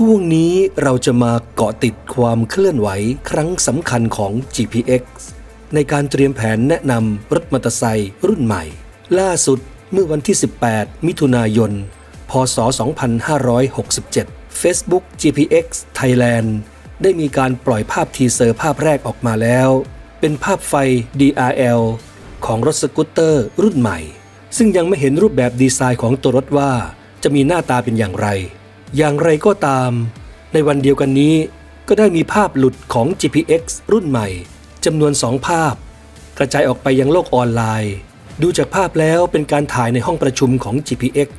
ช่วงนี้เราจะมาเกาะติดความเคลื่อนไหวครั้งสำคัญของ GPX ในการเตรียมแผนแนะนำรถมอเตอร์ไซค์รุ่นใหม่ ล่าสุดเมื่อวันที่ 18 มิถุนายน พศ 2567 Facebook GPX Thailand ได้มีการปล่อยภาพ teaser ภาพแรกออกมาแล้ว เป็นภาพไฟ DRL ของรถสกูตเตอร์รุ่นใหม่ ซึ่งยังไม่เห็นรูปแบบดีไซน์ของตัวรถว่าจะมีหน้าตาเป็นอย่างไร อย่างไรก็ตาม ในวันเดียวกันนี้ก็ได้มีภาพหลุดของ GPX รุ่นใหม่จำนวนสองภาพ กระจายออกไปยังโลกออนไลน์ ดูจากภาพแล้วเป็นการถ่ายในห้องประชุมของ GPX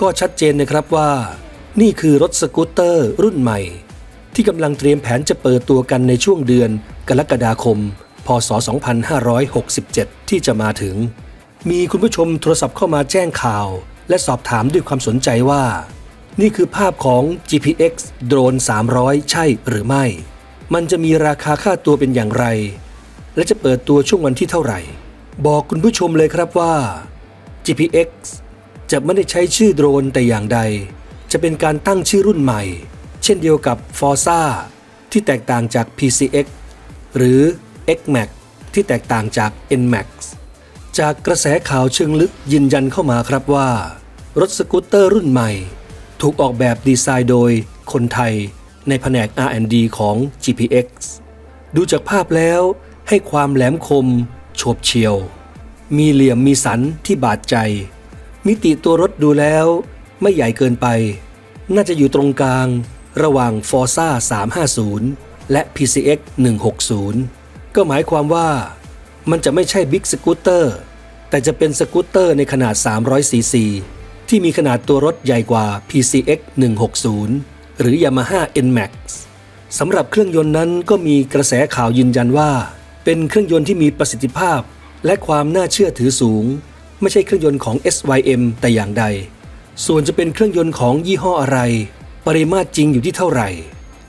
ก็ชัดเจนนะครับว่า นี่คือรถสกูตเตอร์รุ่นใหม่ ที่กำลังเตรียมแผนจะเปิดตัวกันในช่วงเดือนกรกฎาคม พศ 2567 ที่จะมาถึง มีคุณผู้ชมโทรศัพท์เข้ามาแจ้งข่าว และสอบถามด้วยความสนใจว่า นี่คือภาพของ GPX โดรน 300 ใช่หรือไม่ มันจะมีราคาค่าตัวเป็นอย่างไร และจะเปิดตัวช่วงวันที่เท่าไหร่ บอกคุณผู้ชมเลยครับว่า GPX จะไม่ได้ใช้ชื่อโดรนแต่อย่างใด จะเป็นการตั้งชื่อรุ่นใหม่ เช่นเดียวกับ Forza ที่แตกต่างจาก PCX หรือ XMAX ที่แตกต่างจาก NMAX จากกระแสข่าวเชิงลึกยืนยันเข้ามาครับว่า รถสกูตเตอร์รุ่นใหม่ ถูกออกแบบดีไซน์โดยคนไทยในแผนก R&D ของ GPX ดูจากภาพแล้วให้ความแหลมคมโฉบเฉียว มีเหลี่ยมมีสันที่บาดใจ มิติตัวรถดูแล้วไม่ใหญ่เกินไป น่าจะอยู่ตรงกลางระหว่าง Forza 350 และ PCX 160 ก็หมายความว่ามันจะไม่ใช่บิ๊กสกูตเตอร์แต่จะเป็นสกูตเตอร์ในขนาด 300ซีซี ที่มีขนาดตัวรถใหญ่กว่า PCX 160 หรือ Yamaha NMAX สำหรับเครื่องยนต์นั้นก็มีกระแสข่าวยืนยันว่า เป็นเครื่องยนต์ที่มีประสิทธิภาพ และความน่าเชื่อถือสูง ไม่ใช่เครื่องยนต์ของ SYM แต่อย่างใด ส่วนจะเป็นเครื่องยนต์ของยี่ห้ออะไร ปริมาตรจริงอยู่ที่เท่าไหร่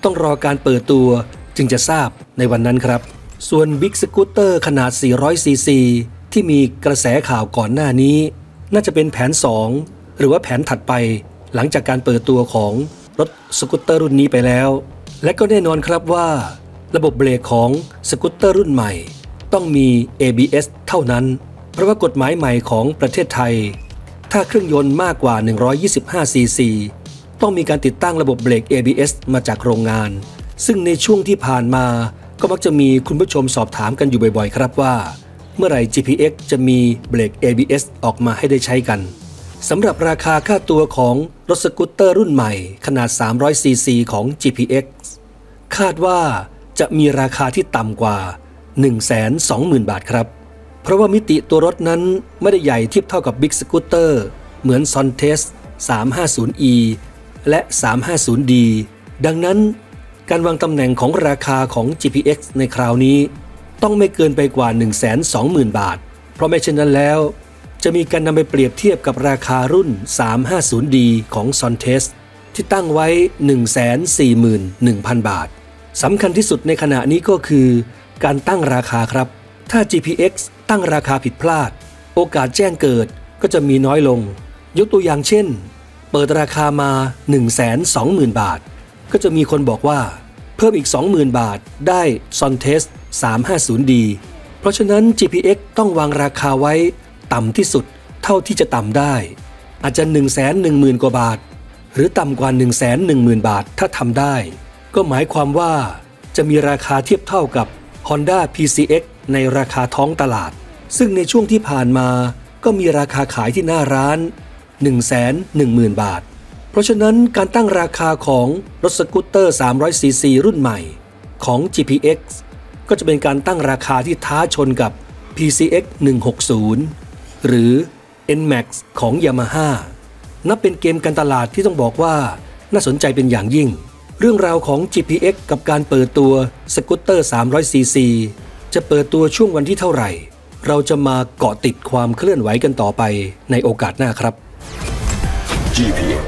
ต้องรอการเปิดตัวจึงจะทราบในวันนั้นครับ ส่วนบิ๊กสกูตเตอร์ขนาด 400ซีซีที่มีกระแสข่าวก่อนหน้านี้ น่าจะเป็นแผน 2 หรือว่าแผนถัดไปหลังจากการเปิดตัวของรถสกูตเตอร์รุ่นนี้ไปแล้ว และก็แน่นอนครับว่า ระบบเบรกของสกูตเตอร์รุ่นใหม่ ต้องมี ABS เท่านั้น เพราะว่ากฎหมายใหม่ของประเทศไทย ถ้าเครื่องยนต์มากกว่า 125 ซีซี ต้องมีการติดตั้งระบบเบรก ABS มาจากโรงงาน ซึ่งในช่วงที่ผ่านมาก็มักจะมีคุณผู้ชมสอบถามกันอยู่บ่อยๆ ครับว่า เมื่อไหร่ GPX จะมีเบรก ABS ออกมาให้ได้ใช้กัน สำหรับราคาค่าตัวของรถสกูตเตอร์รุ่นใหม่ ขนาด 300ซีซีของ GPX คาดว่าจะมีราคาที่ต่ำกว่า 120,000 บาทครับ เพราะว่ามิติตัวรถนั้นไม่ได้ใหญ่เทียบเท่ากับ Big Scooter เหมือน s o n t e s 350e และ 350d ดังนั้นการวางตำแหน่งของราคาของ GPX ในคราวนี้ ต้องไม่เกินไปกว่า 120,000 บาท เพราะไม่เช่นนั้นแล้ว จะมีการนำไปเปรียบเทียบกับราคารุ่น 350D ของ s o n t e s ที่ตั้งไว้ 141,000 บาท สำคัญที่สุดในขณะนี้ก็คือ การตั้งราคาครับ ถ้า GPX ตั้งราคาผิดพลาด โอกาสแจ้งเกิดก็จะมีน้อยลง ยกตัวอย่างเช่น เปิดราคามา 120,000 บาท ก็จะมีคนบอกว่า เพิ่มอีก 20,000 บาทได้ s o n t e s 350D เพราะฉะนั้น GPX ต้องวางราคาไว้ ต่ำที่สุดเท่าที่จะต่ำได้ อาจจะ 110,000 กว่าบาท หรือต่ำกว่า 110,000 บาทถ้าทำได้ ก็หมายความว่าจะมีราคาเทียบเท่ากับ Honda PCX ในราคาท้องตลาด ซึ่งในช่วงที่ผ่านมาก็มีราคาขายที่หน้าร้าน 110,000 บาท เพราะฉะนั้นการตั้งราคาของรถสกูตเตอร์ 300cc รุ่นใหม่ของ GPX ก็จะเป็นการตั้งราคาที่ท้าชนกับ PCX 160 หรือ NMAX ของ Yamaha นับเป็นเกมการตลาดที่ต้องบอกว่า น่าสนใจเป็นอย่างยิ่ง เรื่องราวของ GPX กับการเปิดตัวสกูตเตอร์ 300cc จะเปิดตัวช่วงวันที่เท่าไหร่ เราจะมาเกาะติดความเคลื่อนไหวกันต่อไปในโอกาสหน้าครับ GPX